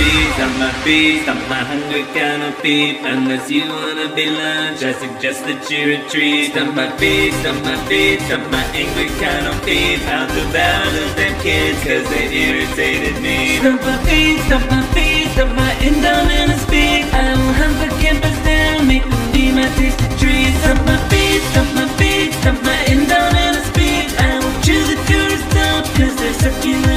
deep on my feet, stop my hunger kind of beep Unless you wanna be lunch, I suggest that you retreat Stop my feet, stop my feet, stop my anger gonna beep Out the battle of them kids, cause they irritated me. Stop my feet, stop my feet, stop my indominus beat I will hunt for campus down, make them be my tasty treat Stop my feet, stop my feet, stop my indominus beat I will choose a tourist up, cause they're succulent